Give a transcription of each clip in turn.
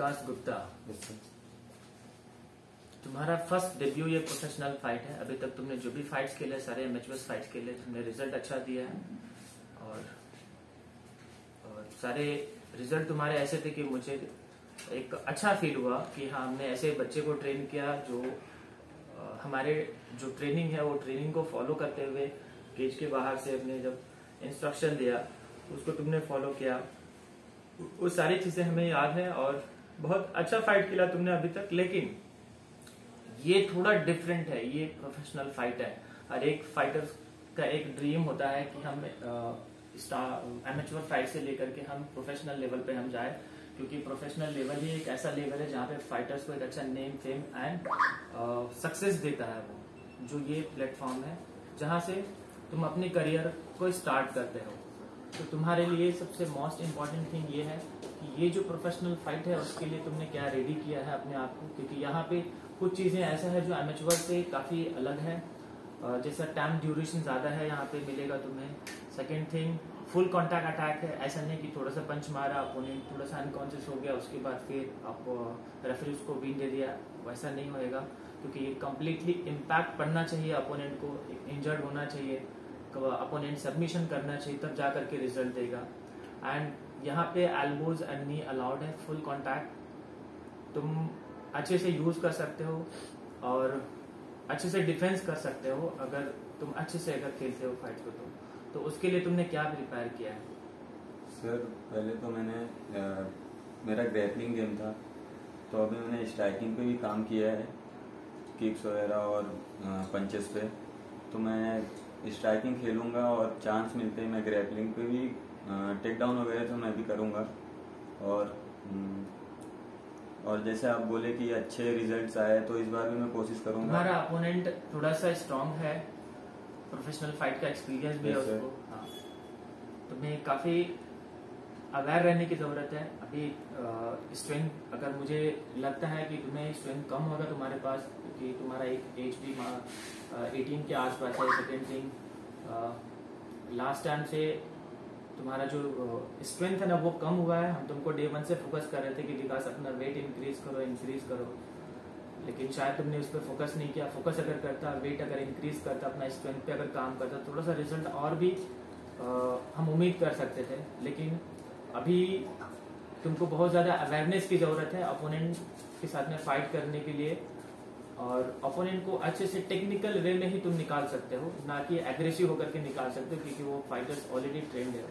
विकास गुप्ता। तुम्हारा first debut ये professional fight है। अभी तक तुमने जो भी फाइट्स खेले सारे एमेचुअर्स फाइट्स खेले तुमने रिज़ल्ट अच्छा दिया है। और और सारे रिज़ल्ट तुम्हारे ऐसे थे कि मुझे एक अच्छा फील हुआ कि हाँ हमने ऐसे बच्चे को ट्रेन किया जो हमारे जो ट्रेनिंग है वो ट्रेनिंग को फॉलो करते हुए केज के बाहर से अपने जब इंस्ट्रक्शन दिया उसको तुमने फॉलो किया। वो सारी चीज़ें हमें याद है और बहुत अच्छा फाइट खेला तुमने अभी तक, लेकिन ये थोड़ा डिफरेंट है, ये प्रोफेशनल फाइट है। हर एक फाइटर का एक ड्रीम होता है कि हम एमेचुअर फाइट से लेकर के हम प्रोफेशनल लेवल पे हम जाए, क्योंकि प्रोफेशनल लेवल ही एक ऐसा लेवल है जहाँ पे फाइटर्स को एक अच्छा नेम फेम एंड सक्सेस देता है वो, जो ये प्लेटफॉर्म है, जहाँ से तुम अपने करियर को स्टार्ट करते हो। तो तुम्हारे लिए सबसे मोस्ट इंपॉर्टेंट थिंग ये है कि ये जो प्रोफेशनल फाइट है, उसके लिए तुमने क्या रेडी किया है अपने आप को? क्योंकि यहाँ पे कुछ चीज़ें ऐसा है जो एमेचुअर से काफ़ी अलग है। जैसा टाइम ड्यूरेशन ज़्यादा है यहाँ पे मिलेगा तुम्हें। Second thing full contact attack है। ऐसा नहीं कि थोड़ा सा पंच मारा अपोनेंट थोड़ा सा अनकॉन्शियस हो गया, उसके बाद फिर आप रेफरी उसको बीन दे दिया। वैसा नहीं होएगा। क्योंकि ये कम्प्लीटली इम्पैक्ट पड़ना चाहिए अपोनेंट को। इंजर्ड होना चाहिए। अपोनेंट सबमिशन करना चाहिए तब जा करके रिज़ल्ट देगा। एंड यहाँ पे एल्बोज एंड नी अलाउड है फुल कॉन्टैक्ट तुम अच्छे से यूज़ कर सकते हो और अच्छे से डिफेंस कर सकते हो अगर तुम अच्छे से अगर खेलते हो फाइट को तो। तो उसके लिए तुमने क्या प्रिपेयर किया है? सर पहले तो मैंने अ, मेरा ग्रैपलिंग गेम था। तो अभी मैंने स्ट्राइकिंग पे भी काम किया है किक्स वगैरह और पंचेस पे। तो मैं स्ट्राइकिंग खेलूँगा और चांस मिलते ही मैं ग्रैपलिंग पे भी टेक डाउन वगैरह तो मैं भी करूँगा। और हम्म, और जैसे आप बोले कि अच्छे रिजल्ट्स आए तो इस बार भी मैं कोशिश करूँगा। हमारा अपोनेंट थोड़ा सा स्ट्रांग है प्रोफेशनल फाइट का एक्सपीरियंस भी है उसको। हाँ। तो मैं काफ़ी अवेयर रहने की ज़रूरत है। अभी स्ट्रेंथ अगर मुझे लगता है कि तुम्हें स्ट्रेंथ कम होगा तुम्हारे पास क्योंकि तुम्हारा एक एज भी एटीन के आसपास है सेकेंड थिंग लास्ट टाइम से तुम्हारा जो स्ट्रेंथ है ना वो कम हुआ है। हम तुमको डे वन से फोकस कर रहे थे कि विकास अपना वेट इंक्रीज करो इंक्रीज करो। लेकिन शायद तुमने उस पर फोकस नहीं किया। फोकस अगर करता वेट अगर इंक्रीज करता अपना स्ट्रेंथ पे अगर काम करता थोड़ा सा रिज़ल्ट और भी अ, हम उम्मीद कर सकते थे। लेकिन अभी तुमको बहुत ज़्यादा अवेयरनेस की ज़रूरत है अपोनेंट के साथ में फाइट करने के लिए और अपोनेंट को अच्छे से टेक्निकल वे में ही तुम निकाल सकते हो, ना कि एग्रेसिव होकर के निकाल सकते हो क्योंकि वो फाइटर्स ऑलरेडी ट्रेंड है।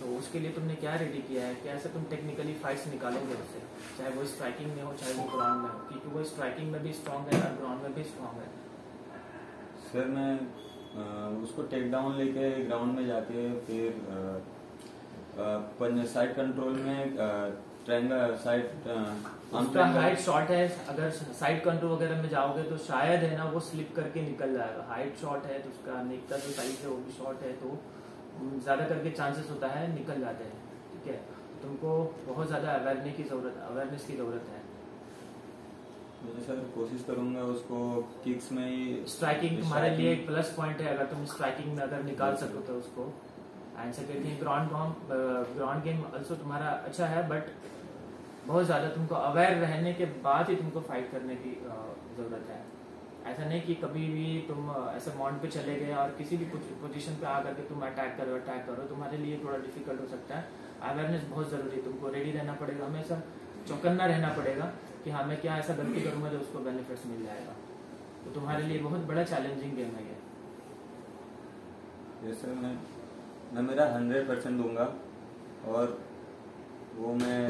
तो उसके लिए तुमने क्या रेडी किया है? कैसे तुम टेक्निकली फाइट्स निकालोगे उससे? चाहे वो स्ट्राइकिंग में हो, चाहे वो ग्राउंड में हो, क्योंकि वो स्ट्राइकिंग में भी स्ट्रांग है और ग्राउंड में भी स्ट्रांग है। सर मैं उसको टेक डाउन लेके ग्राउंड में जाके फिर साइड कंट्रोल में ट्रायंगल साइड उसका हाइट शॉर्ट है अगर साइड कंट्रोल वगैरह में जाओगे तो शायद है ना वो स्लिप करके निकल जाएगा। हाइट शॉर्ट है तो उसका नेक का जो साइज़ है वो भी शॉर्ट है तो ज़्यादा करके चांसेस होता है निकल जाते हैं ठीक है? तुमको बहुत ज़्यादा अवेयरनेस की ज़रूरत अवेयरनेस की ज़रूरत है। सर कोशिश करूँगा उसको किक्स में ही स्ट्राइकिंग तुम्हारे लिए एक प्लस पॉइंट है अगर तुम स्ट्राइकिंग में अगर निकाल सको तो उसको। And second thing ground ground game also तुम्हारा अच्छा है बट बहुत ज़्यादा तुमको अवेयर रहने के बाद ही तुमको फाइट करने की ज़रूरत है। ऐसा नहीं कि कभी भी तुम ऐसे माउंट पे चले गए और किसी भी पोजीशन पे आकर के तुम अटैक करो अटैक करो, तुम्हारे लिए थोड़ा डिफ़िकल्ट हो सकता है। अवेयरनेस बहुत ज़रूरी है, तुमको रेडी रहना पड़ेगा, हमेशा चौकन्ना रहना पड़ेगा कि हाँ मैं क्या ऐसा गलती करूँगा जो उसको बेनिफिट्स मिल जाएगा। तो तुम्हारे लिए बहुत बड़ा चैलेंजिंग गेम है ये। सर मैं मैं मेरा हंड्रेड परसेंट दूँगा और वो मैं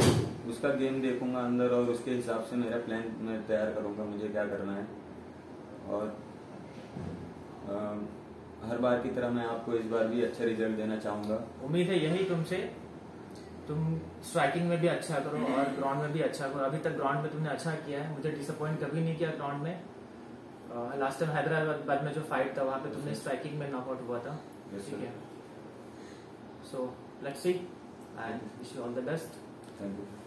उसका गेम देखूँगा अंदर और उसके हिसाब से मेरा प्लान मैं तैयार करूँगा मुझे क्या करना है। और अ, हर बार की तरह मैं आपको इस बार भी अच्छा रिज़ल्ट देना चाहूँगा। उम्मीद है यही तुमसे। तुम स्ट्राइकिंग में भी अच्छा करो और ग्राउंड में भी अच्छा करो। अभी तक ग्राउंड में तुमने अच्छा किया है। मुझे डिसअपॉइंट कभी नहीं किया ग्राउंड में। लास्ट टाइम हैदराबाद में जो फाइट था वहाँ पे तुमने स्ट्राइकिंग में नॉकआउट हुआ था। ठीक है। So let's see and wish you all the best. Thank you.